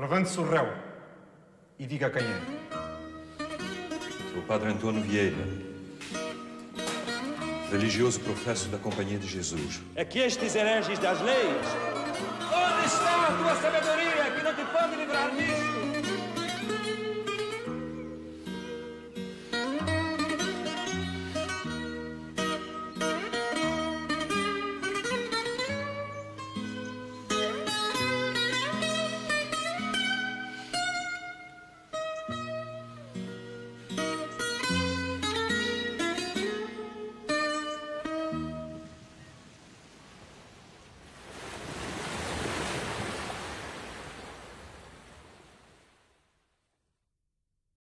Levante-se o réu e diga quem é. Sou o Padre Antônio Vieira, religioso professo da Companhia de Jesus. É que estes hereges das leis,